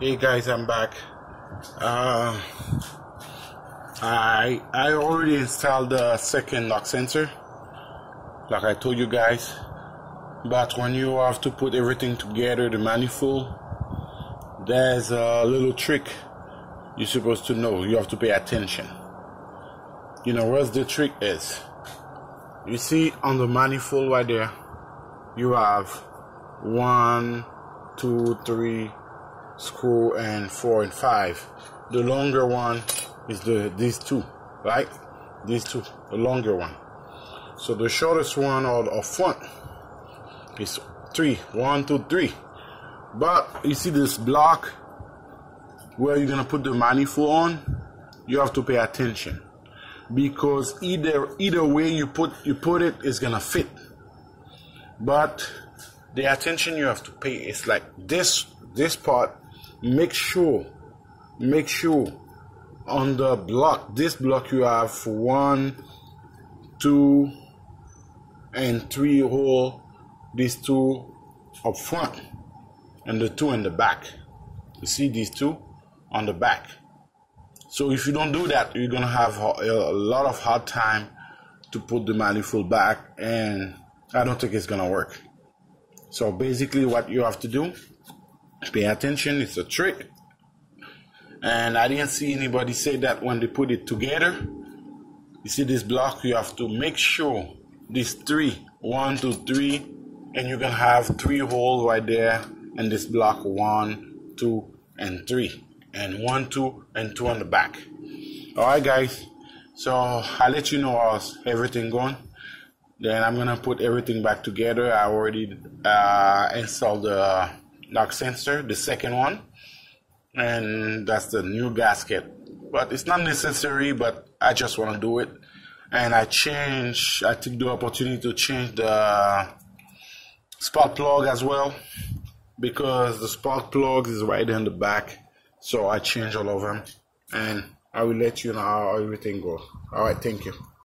Hey guys, I'm back. Uh, I I already installed the second knock sensor, like I told you guys. But when you have to put everything together, the manifold, there's a little trick you're supposed to know. You have to pay attention. You know what the trick is? You see on the manifold right there, you have one, two, three screw and four and five. The longer one is the these two, right? These two, the longer one. So the shortest one or the front is three, one, two, three. But you see this block where you're gonna put the manifold on, you have to pay attention because either either way you put you put it is gonna fit. But the attention you have to pay is like this this part make sure make sure on the block this block you have one two and three hole these two up front and the two in the back. You see these two on the back. So if you don't do that you're gonna have a lot of hard time to put the manifold back and I don't think it's gonna work. So basically what you have to do Pay attention, it's a trick. And I didn't see anybody say that when they put it together. You see this block, you have to make sure these three, one, two, three, and you're gonna have three holes right there, and this block one, two, and three, and one, two, and two on the back. All right, guys. So I'll let you know how's everything going. Then I'm gonna put everything back together. I already uh, installed the knock sensor, the second one, and that's the new gasket. But it's not necessary, but I just want to do it. And I change, I took the opportunity to change the spark plug as well because the spark plug is right in the back. So I change all of them and I will let you know how everything goes. All right, thank you.